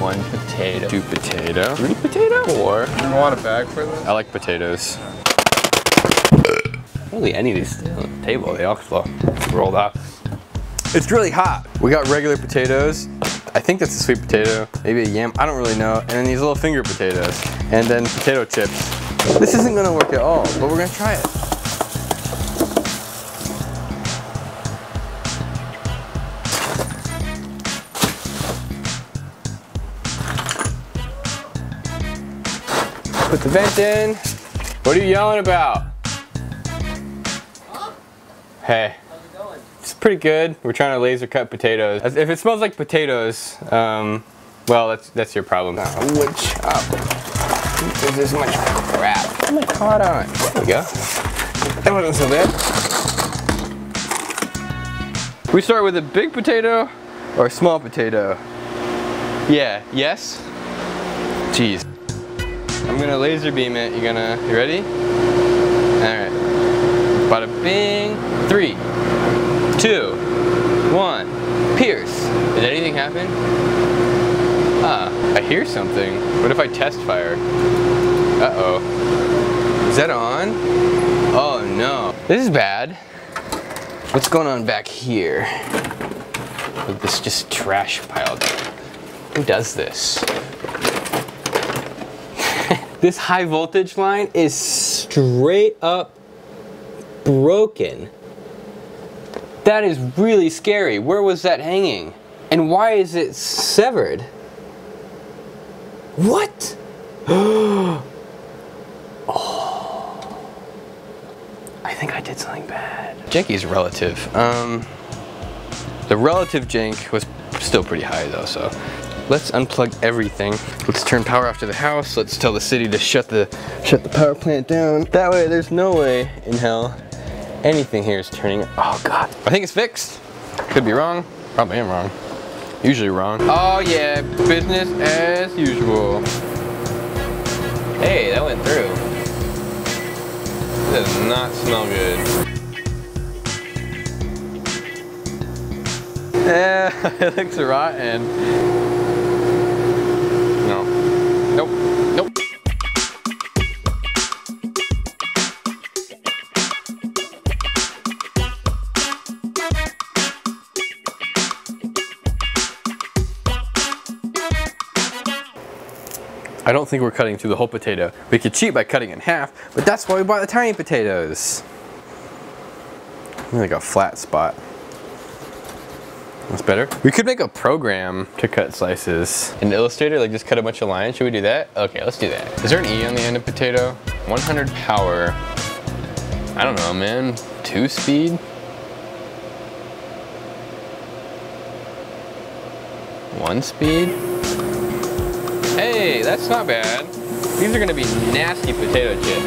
One potato. Two potato. Three potato? Four. You want a bag for this? I like potatoes. Really, any of these stay on the table, they all flow rolled off. It's really hot. We got regular potatoes. I think that's a sweet potato, maybe a yam, I don't really know. And then these little finger potatoes. And then potato chips. This isn't gonna work at all, but we're gonna try it. Put the vent in. What are you yelling about? Huh? Hey. It's pretty good. We're trying to laser cut potatoes. If it smells like potatoes, um, well, that's that's your problem. Uh, wood chop. There's this much crap. I'm caught on. There we go. That wasn't so bad. We start with a big potato or a small potato. Yeah. Yes. Jeez. I'm gonna laser beam it. You gonna? You ready? All right. Bada bing. Three two, one, pierce. Did anything happen? Ah, I hear something. What if I test fire? Uh-oh. Is that on? Oh no. This is bad. What's going on back here? This just trash piled up. Who does this? This high voltage line is straight up broken. That is really scary. Where was that hanging? And why is it severed? What? oh. I think I did something bad. Janky's relative. Um, the relative jank was still pretty high though, so let's unplug everything. Let's turn power off to the house. Let's tell the city to shut the shut the power plant down. That way there's no way in hell anything here is turning. Oh God. I think it's fixed. Could be wrong. Probably am wrong. Usually wrong. Oh yeah, business as usual. Hey, that went through. This does not smell good. Yeah, it looks rotten. I don't think we're cutting through the whole potato. We could cheat by cutting in half, but that's why we bought the tiny potatoes. Like a flat spot. That's better. We could make a program to cut slices. An Illustrator, like just cut a bunch of lines. Should we do that? Okay, let's do that. Is there an E on the end of potato? 100 power. I don't know, man. Two speed? One speed? Hey, that's not bad. These are gonna be nasty potato chips.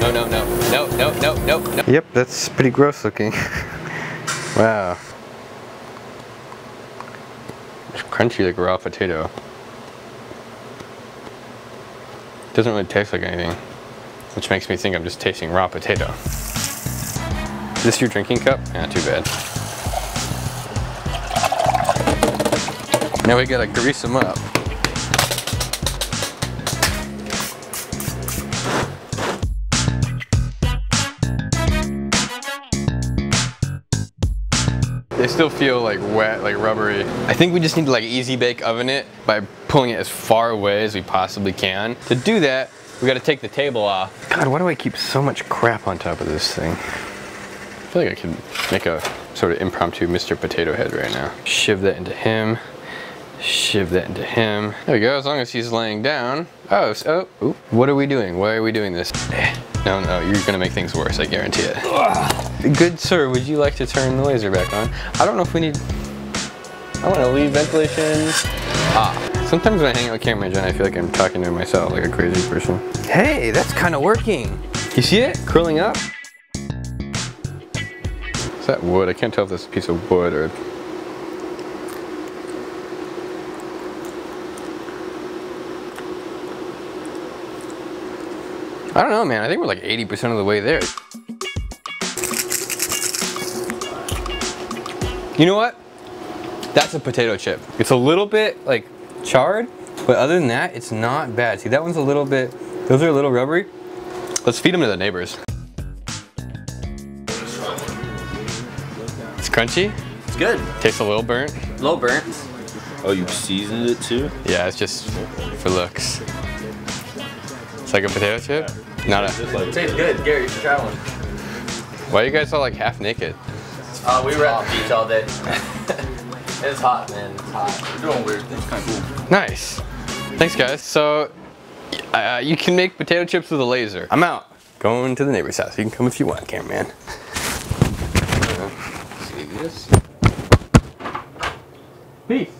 No, no, no, no, no, no, no, no. Yep, that's pretty gross looking. wow. It's crunchy like raw potato. Doesn't really taste like anything, which makes me think I'm just tasting raw potato. Is this your drinking cup? Not too bad. Now we gotta grease them up. They still feel like wet, like rubbery. I think we just need to like easy bake oven it by pulling it as far away as we possibly can. To do that, we gotta take the table off. God, why do I keep so much crap on top of this thing? I feel like I could make a sort of impromptu Mr. Potato Head right now. Shiv that into him. Shiv that into him. There we go, as long as he's laying down. Oh, so, oh, what are we doing? Why are we doing this? No, no, you're gonna make things worse, I guarantee it. Ugh. Good sir, would you like to turn the laser back on? I don't know if we need, I wanna leave ventilation. Ah, sometimes when I hang out with camera John, I feel like I'm talking to myself like a crazy person. Hey, that's kinda working. You see it, curling up? Is that wood? I can't tell if that's a piece of wood or I don't know, man. I think we're like 80% of the way there. You know what? That's a potato chip. It's a little bit like charred, but other than that, it's not bad. See, that one's a little bit, those are a little rubbery. Let's feed them to the neighbors. It's crunchy, It's good. tastes a little burnt. A little burnt. Oh, you seasoned it too? Yeah, it's just for looks. It's like a potato chip. Not a. Tastes good. Gary, you should try one. Why are you guys all like half naked? Uh, we were at the beach all day. it's hot, man. It's hot. You're doing weird. That's kind of cool. Nice. Thanks, guys. So, uh, you can make potato chips with a laser. I'm out. Going to the neighbor's house. You can come if you want, cameraman. Uh, see this? Peace.